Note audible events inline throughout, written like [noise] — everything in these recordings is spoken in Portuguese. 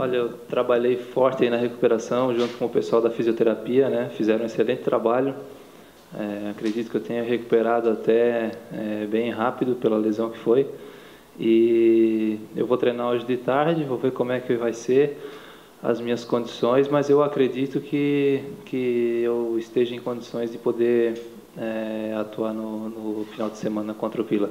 Olha, eu trabalhei forte aí na recuperação, junto com o pessoal da fisioterapia, né? Fizeram um excelente trabalho. É, acredito que eu tenha recuperado até é, bem rápido pela lesão que foi. E eu vou treinar hoje de tarde, vou ver como é que vai ser as minhas condições, mas eu acredito que, que eu esteja em condições de poder é, atuar no, no final de semana contra o Vila.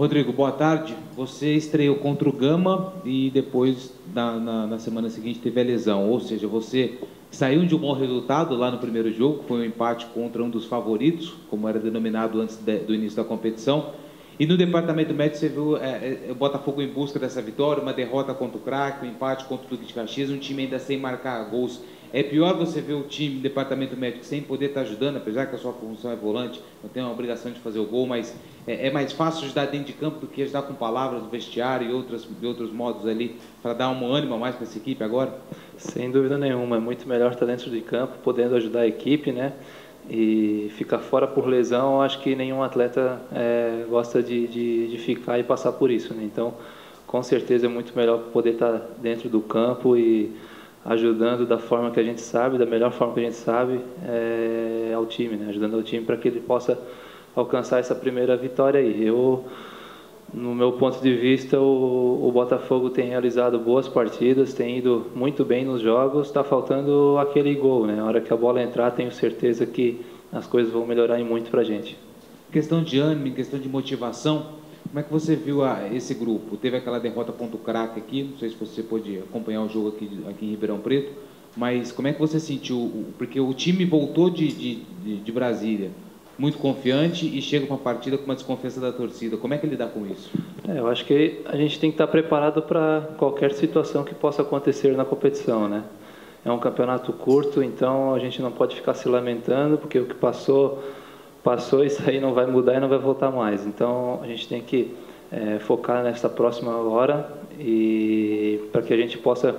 Rodrigo, boa tarde. Você estreou contra o Gama e depois, na, na, na, semana seguinte, teve a lesão. Ou seja, você saiu de um bom resultado lá no primeiro jogo, foi um empate contra um dos favoritos, como era denominado antes de, do início da competição. E no departamento médico você viu é, é, o Botafogo em busca dessa vitória, uma derrota contra o Crack, um empate contra o Duque de Caxias, um time ainda sem marcar gols é pior você ver o time, departamento médico, sem poder estar ajudando, apesar que a sua função é volante, não tem a obrigação de fazer o gol, mas é, é, mais fácil ajudar dentro de campo do que ajudar com palavras vestiário e outros, e outros modos ali, para dar um ânimo a mais para essa equipe agora? Sem dúvida nenhuma, é muito melhor estar dentro de campo, podendo ajudar a equipe, né? E ficar fora por lesão, acho que nenhum atleta é, gosta de, de, de, ficar e passar por isso, né? Então, com certeza é muito melhor poder estar dentro do campo e ajudando da forma que a gente sabe, da melhor forma que a gente sabe, é, ao time, né? ajudando o time para que ele possa alcançar essa primeira vitória aí. Eu, no meu ponto de vista, o, o Botafogo tem realizado boas partidas, tem ido muito bem nos jogos, está faltando aquele gol, né? A hora que a bola entrar, tenho certeza que as coisas vão melhorar muito para a gente. Questão de ânimo, questão de motivação, como é que você viu a, esse grupo? Teve aquela derrota contra o craque aqui, não sei se você pôde acompanhar o jogo aqui, aqui em Ribeirão Preto, mas como é que você sentiu? Porque o time voltou de, de, de Brasília muito confiante e chega com a partida com uma desconfiança da torcida. Como é que lidar com isso? É, eu acho que a gente tem que estar preparado para qualquer situação que possa acontecer na competição, né? É um campeonato curto, então a gente não pode ficar se lamentando, porque o que passou passou, isso aí não vai mudar e não vai voltar mais. Então a gente tem que é, focar nessa próxima hora e para que a gente possa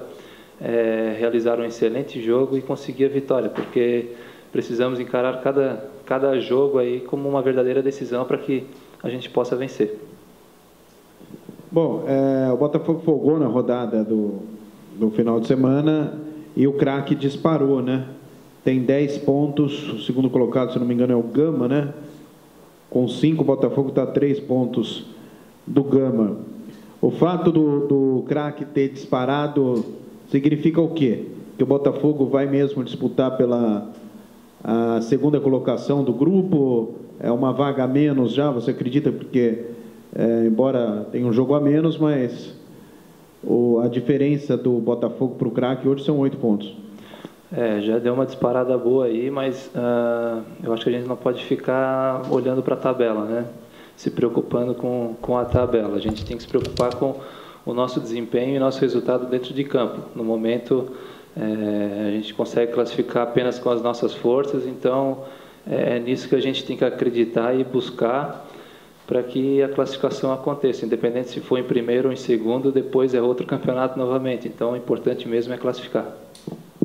é, realizar um excelente jogo e conseguir a vitória, porque precisamos encarar cada cada jogo aí como uma verdadeira decisão para que a gente possa vencer. Bom, é, o Botafogo folgou na rodada do, do final de semana e o craque disparou, né? Tem 10 pontos, o segundo colocado, se não me engano, é o Gama, né? Com 5, o Botafogo está a 3 pontos do Gama. O fato do, do craque ter disparado significa o quê? Que o Botafogo vai mesmo disputar pela a segunda colocação do grupo, é uma vaga a menos já, você acredita? Porque, é, embora tenha um jogo a menos, mas o, a diferença do Botafogo para o craque hoje são oito pontos. É, já deu uma disparada boa aí, mas uh, eu acho que a gente não pode ficar olhando para a tabela, né? Se preocupando com, com a tabela. A gente tem que se preocupar com o nosso desempenho e nosso resultado dentro de campo. No momento, é, a gente consegue classificar apenas com as nossas forças, então é, é nisso que a gente tem que acreditar e buscar para que a classificação aconteça, independente se for em primeiro ou em segundo, depois é outro campeonato novamente. Então, o importante mesmo é classificar.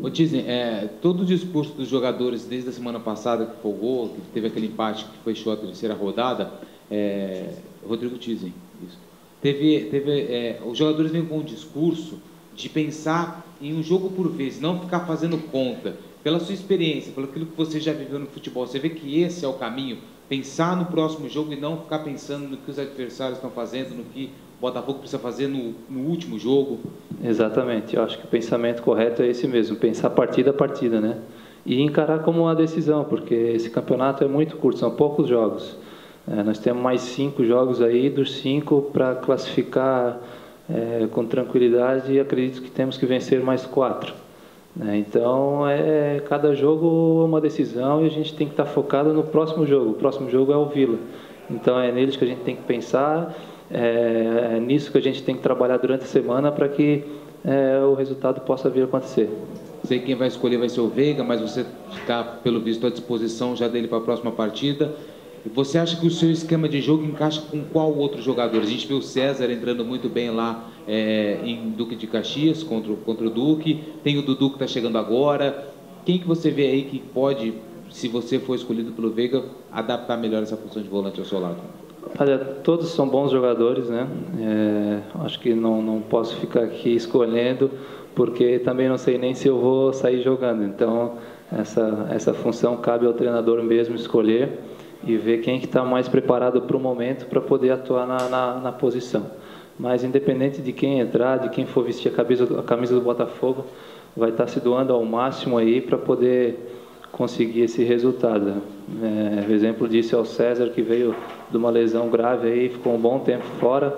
Ô, Tizen, é, todo o discurso dos jogadores desde a semana passada que folgou, que teve aquele empate que fechou a terceira rodada, é, Rodrigo Tizen, isso. Teve, teve, é, os jogadores vêm com um discurso de pensar em um jogo por vez, não ficar fazendo conta. Pela sua experiência, pelo que você já viveu no futebol, você vê que esse é o caminho? Pensar no próximo jogo e não ficar pensando no que os adversários estão fazendo, no que o Botafogo precisa fazer no, no, último jogo. Exatamente, eu acho que o pensamento correto é esse mesmo, pensar partida a partida, né? E encarar como uma decisão, porque esse campeonato é muito curto, são poucos jogos. É, nós temos mais cinco jogos aí, dos cinco para classificar é, com tranquilidade e acredito que temos que vencer mais quatro. Né? Então, é cada jogo uma decisão e a gente tem que estar focado no próximo jogo. O próximo jogo é o Vila. Então, é neles que a gente tem que pensar é, é nisso que a gente tem que trabalhar durante a semana para que é, o resultado possa vir a acontecer. Sei que quem vai escolher vai ser o Veiga, mas você está, pelo visto, à disposição já dele para a próxima partida. Você acha que o seu esquema de jogo encaixa com qual outro jogador? A gente vê o César entrando muito bem lá é, em Duque de Caxias contra, contra o Duque. Tem o Dudu que está chegando agora. Quem que você vê aí que pode, se você for escolhido pelo Veiga, adaptar melhor essa função de volante ao seu lado? Olha, todos são bons jogadores, né? É, acho que não, não posso ficar aqui escolhendo, porque também não sei nem se eu vou sair jogando. Então, essa, essa função cabe ao treinador mesmo escolher e ver quem que está mais preparado para o momento para poder atuar na, na, na, posição. Mas independente de quem entrar, de quem for vestir a camisa, a camisa do Botafogo, vai estar tá se doando ao máximo aí para poder conseguir esse resultado. É, exemplo disso é o César, que veio de uma lesão grave aí, ficou um bom tempo fora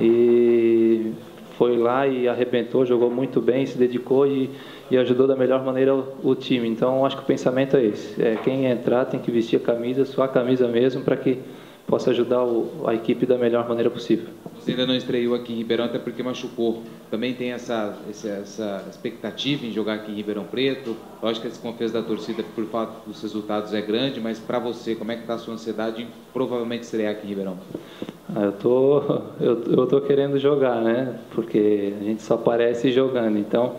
e foi lá e arrebentou, jogou muito bem, se dedicou e e ajudou da melhor maneira o, o time. Então, acho que o pensamento é esse: é, quem entrar tem que vestir a camisa, sua camisa mesmo, para que possa ajudar o, a equipe da melhor maneira possível. Você ainda não estreou aqui em Ribeirão, até porque machucou. Também tem essa, essa expectativa em jogar aqui em Ribeirão Preto. Lógico que a desconfiança da torcida por fato dos resultados é grande, mas para você, como é que está a sua ansiedade em provavelmente estrear aqui em Ribeirão? Ah, eu tô, [laughs] eu, eu tô querendo jogar, né? Porque a gente só aparece jogando. Então,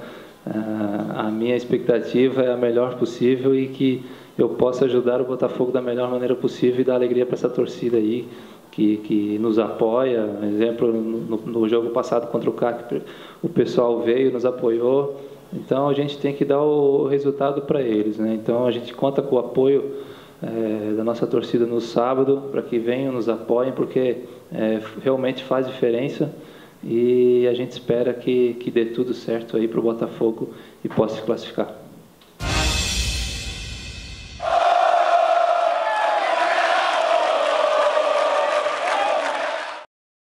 a minha expectativa é a melhor possível e que eu possa ajudar o Botafogo da melhor maneira possível e dar alegria para essa torcida aí que, que nos apoia. Exemplo, no, no jogo passado contra o CAC, o pessoal veio, nos apoiou. Então a gente tem que dar o resultado para eles. Né? Então a gente conta com o apoio é, da nossa torcida no sábado para que venham, nos apoiem, porque é, realmente faz diferença e a gente espera que, que dê tudo certo aí para o Botafogo e possa se classificar.